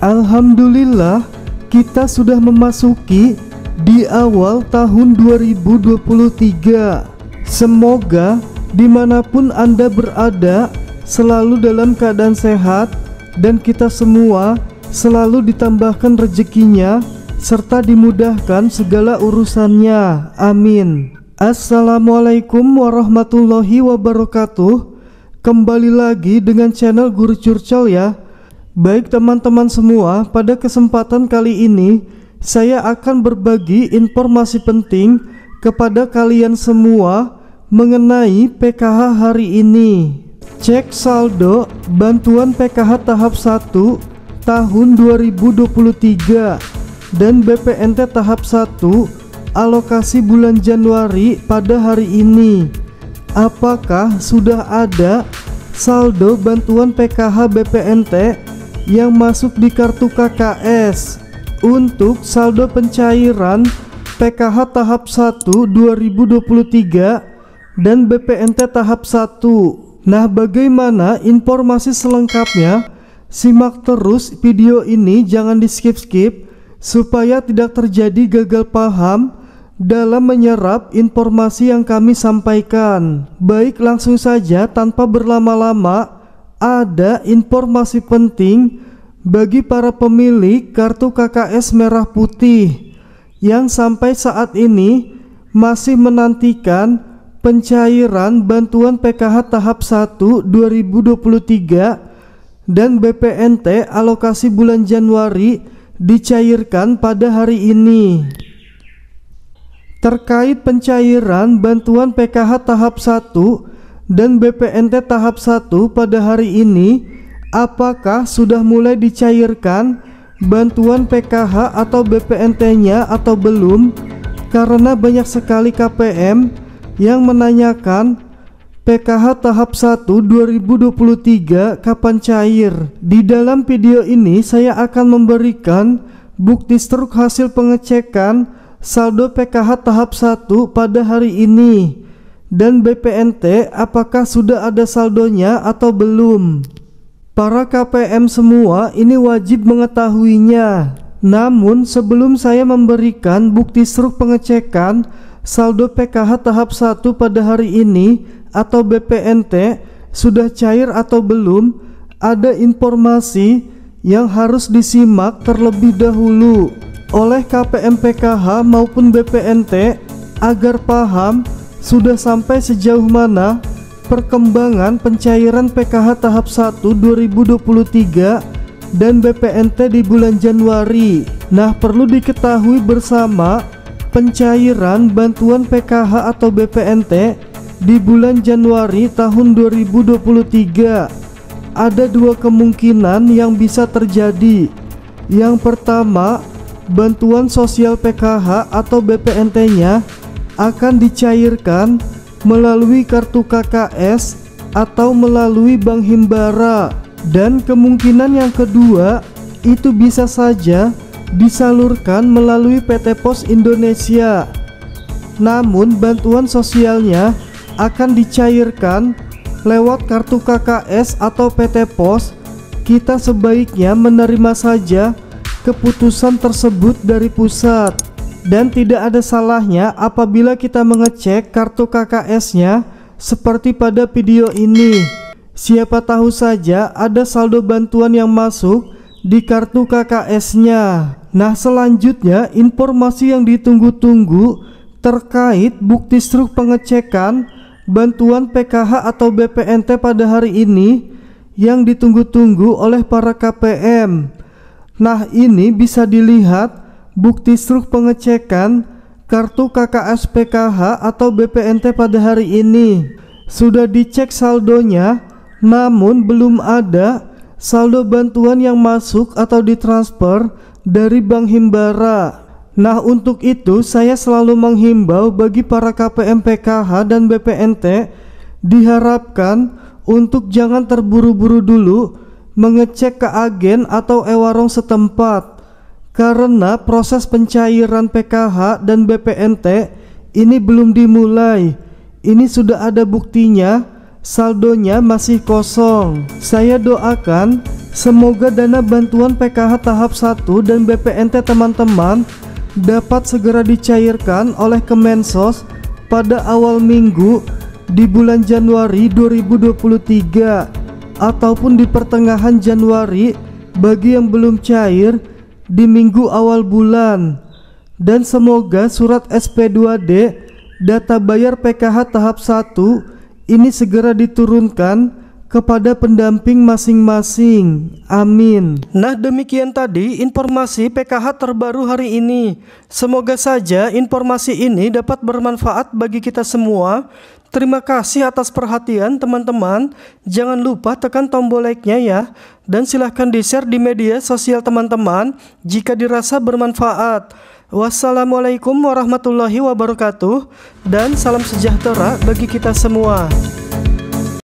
Alhamdulillah, kita sudah memasuki di awal tahun 2023. Semoga di mana pun Anda berada selalu dalam keadaan sehat dan kita semua selalu ditambahkan rezekinya serta dimudahkan segala urusannya. Amin. Assalamualaikum warahmatullahi wabarakatuh. Kembali lagi dengan channel Guru Curcol ya. Baik teman-teman semua, pada kesempatan kali ini saya akan berbagi informasi penting kepada kalian semua mengenai PKH hari ini. Cek saldo bantuan PKH tahap 1 tahun 2023 dan BPNT tahap 1 alokasi bulan Januari pada hari ini. Apakah sudah ada saldo bantuan PKH BPNT yang masuk di kartu KKS? Untuk saldo pencairan PKH tahap 1 2023 dan BPNT tahap 1. Nah, bagaimana informasi selengkapnya? Simak terus video ini, jangan di skip-skip supaya tidak terjadi gagal paham dalam menyerap informasi yang kami sampaikan. Baik, langsung saja tanpa berlama-lama, ada informasi penting bagi para pemilik kartu KKS merah putih yang sampai saat ini masih menantikan pencairan bantuan PKH tahap 1 2023 dan BPNT alokasi bulan Januari dicairkan pada hari ini. Terkait pencairan bantuan PKH tahap 1 dan BPNT tahap 1 pada hari ini apakah sudah mulai dicairkan bantuan PKH atau BPNT-nya atau belum? Karena banyak sekali KPM yang menanyakan PKH tahap 1 2023 kapan cair. Di dalam video ini saya akan memberikan bukti struk hasil pengecekan saldo PKH tahap 1 pada hari ini dan BPNT apakah sudah ada saldonya atau belum? Para KPM semua ini wajib mengetahuinya. Namun sebelum saya memberikan bukti struk pengecekan saldo PKH tahap 1 pada hari ini atau BPNT sudah cair atau belum ada informasi yang harus disimak terlebih dahulu oleh KPM PKH maupun BPNT agar paham sudah sampai sejauh mana perkembangan pencairan PKH tahap 1 2023 dan BPNT di bulan Januari. Nah, perlu diketahui bersama pencairan bantuan PKH atau BPNT di bulan Januari tahun 2023 ada dua kemungkinan yang bisa terjadi. Yang pertama, bantuan sosial PKH atau BPNT-nya akan dicairkan melalui kartu KKS atau melalui bank himbara. Dan kemungkinan yang kedua itu bisa saja disalurkan melalui PT Pos Indonesia. Namun bantuan sosialnya akan dicairkan lewat kartu KKS atau PT Pos. Kita sebaiknya menerima saja keputusan tersebut dari pusat dan tidak ada salahnya apabila kita mengecek kartu KKS-nya seperti pada video ini. Siapa tahu saja ada saldo bantuan yang masuk di kartu KKS-nya. Nah, selanjutnya informasi yang ditunggu-tunggu terkait bukti struk pengecekan bantuan PKH atau BPNT pada hari ini yang ditunggu-tunggu oleh para KPM. Nah ini bisa dilihat bukti struk pengecekan kartu KKS PKH atau BPNT pada hari ini. Sudah dicek saldonya namun belum ada saldo bantuan yang masuk atau ditransfer dari Bank Himbara. Nah untuk itu saya selalu menghimbau bagi para KPM PKH dan BPNT Diharapkan untuk jangan terburu-buru dulu mengecek ke agen atau ewarong setempat karena proses pencairan PKH dan BPNT ini belum dimulai. Ini sudah ada buktinya, saldonya masih kosong. Saya doakan Semoga dana bantuan PKH tahap 1 dan BPNT teman-teman dapat segera dicairkan oleh Kemensos pada awal minggu di bulan Januari 2023 ataupun di pertengahan Januari bagi yang belum cair di minggu awal bulan dan semoga surat SP2D data bayar PKH tahap 1 ini segera diturunkan kepada pendamping masing-masing. Amin. Nah, demikian tadi informasi PKH terbaru hari ini. Semoga saja informasi ini dapat bermanfaat bagi kita semua. Terima kasih atas perhatian teman-teman. Jangan lupa tekan tombol like-nya ya dan silahkan di-share di media sosial teman-teman jika dirasa bermanfaat. Wassalamualaikum warahmatullahi wabarakatuh dan salam sejahtera bagi kita semua.